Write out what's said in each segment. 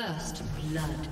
First blood.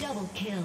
Double kill.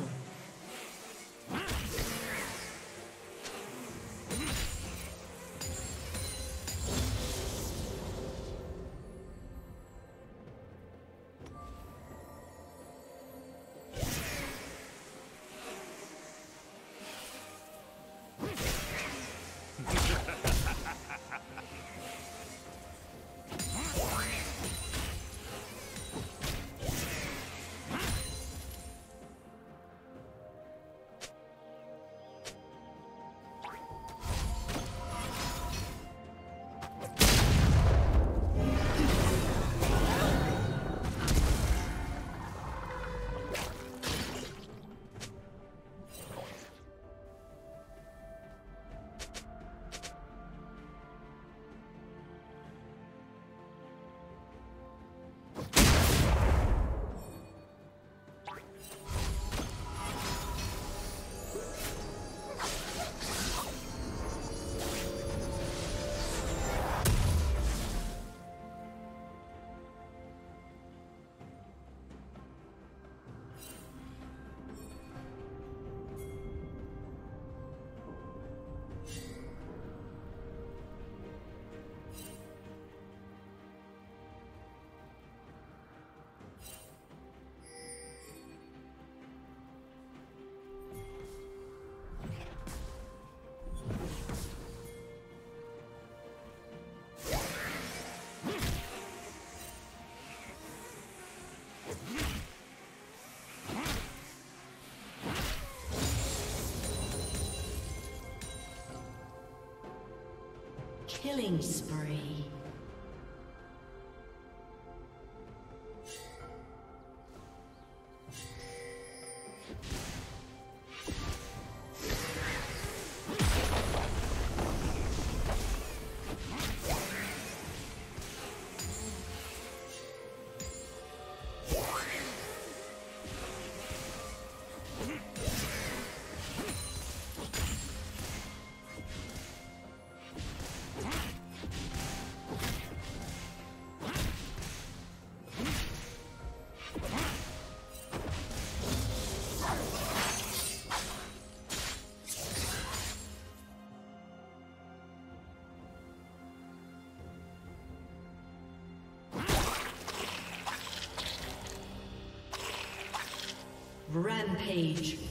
Killing spree. Rampage.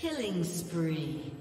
Killing spree.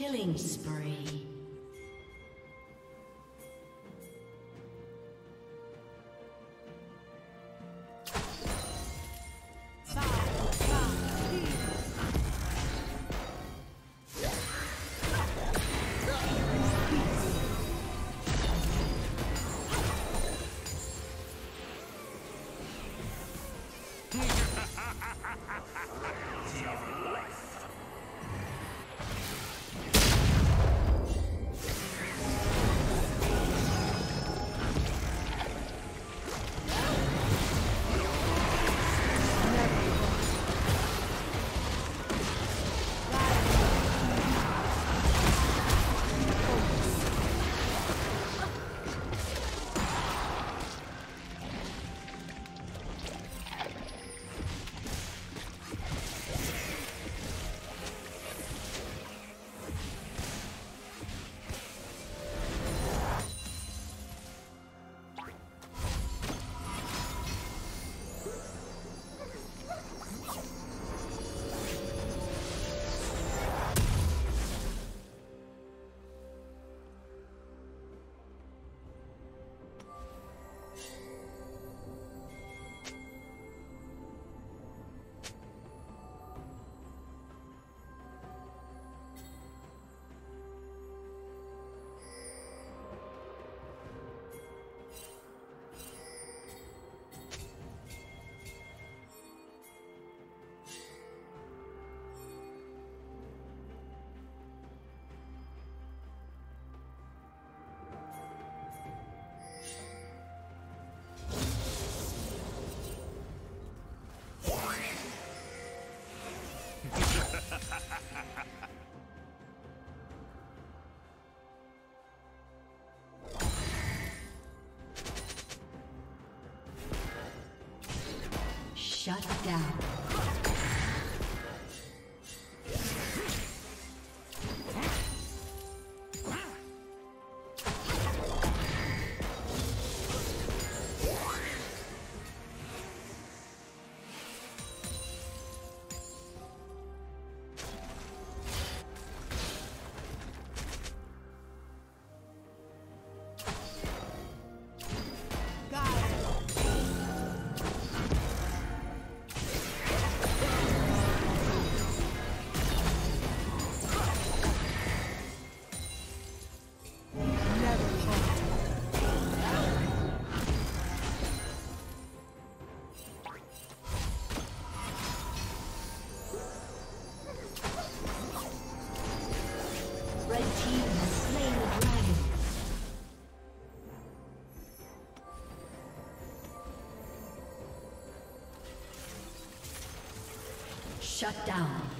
Killing spree. Shut down. Shut down.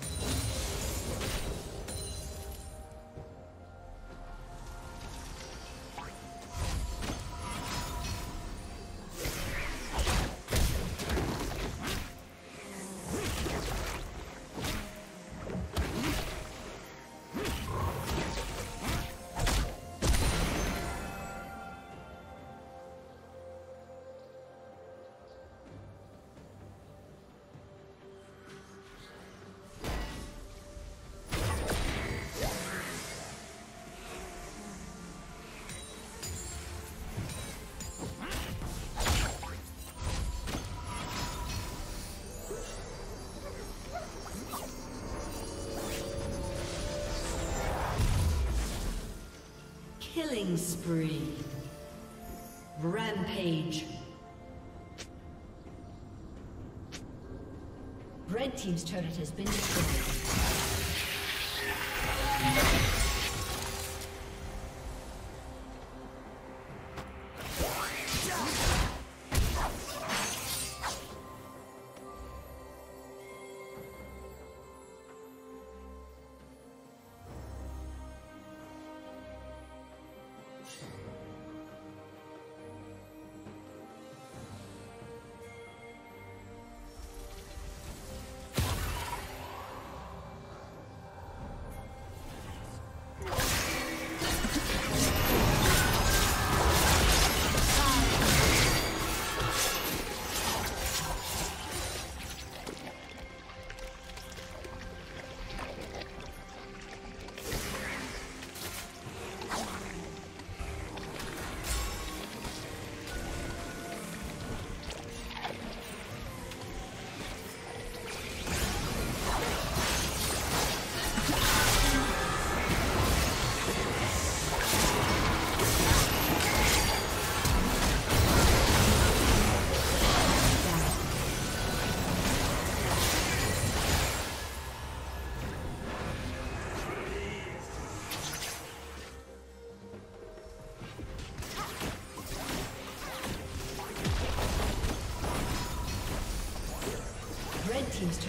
Killing spree. Rampage. Red Team's turret has been destroyed.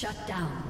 Shut down.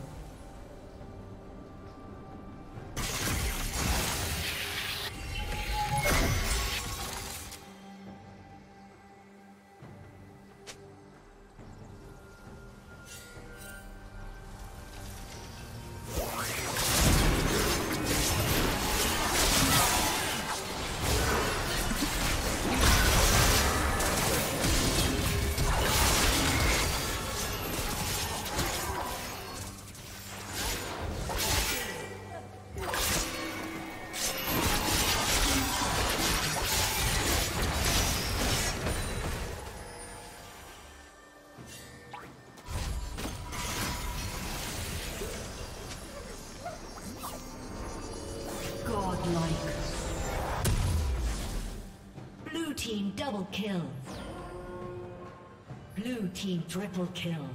Team triple kill.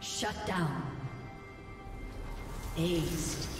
Shut down. Aced.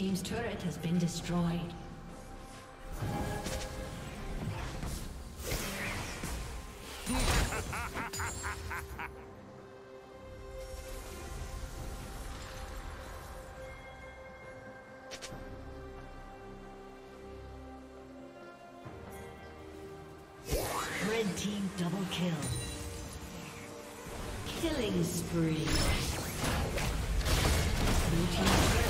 Team's turret has been destroyed. Red team Double kill. Killing spree. Blue team,